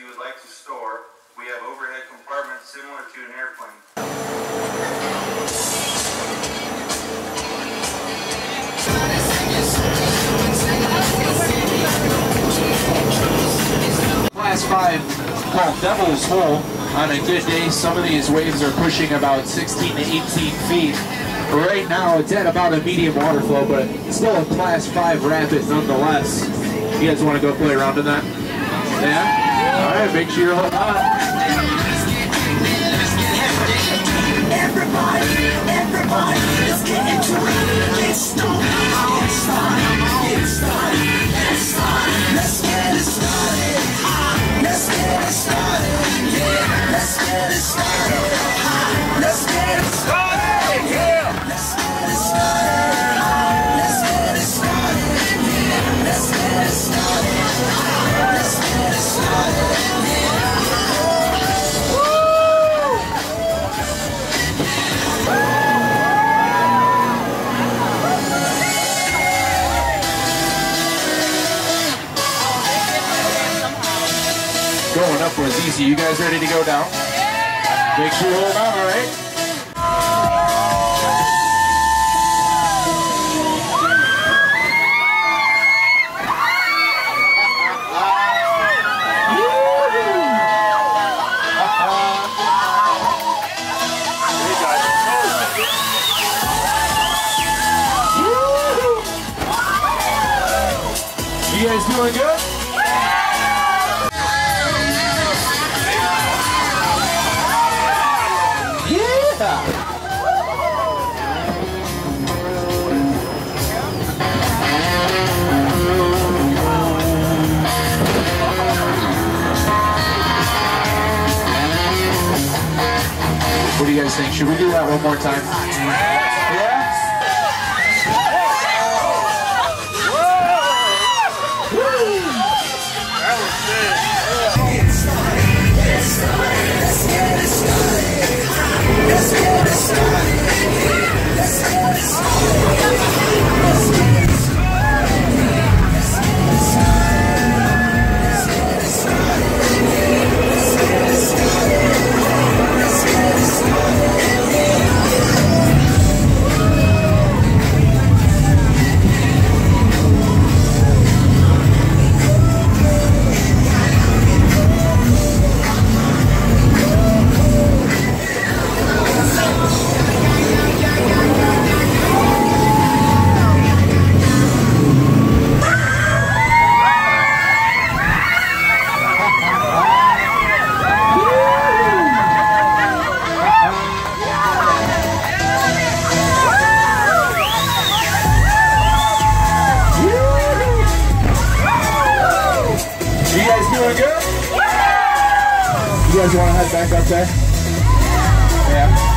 you would like to store, we have overhead compartments similar to an airplane. Class 5 called Devil's Hole. On a good day, some of these waves are pushing about 16 to 18 feet. Right now, it's at about a medium water flow, but it's still a Class 5 rapid nonetheless. You guys want to go play around in that? Yeah? All right, make sure you're hooked on. Going up was easy. You guys ready to go down? Make sure you hold on, all right? You guys doing good? What do you guys think? Should we do that one more time? Yeah? Doing good? You guys want to head back up there? Yeah.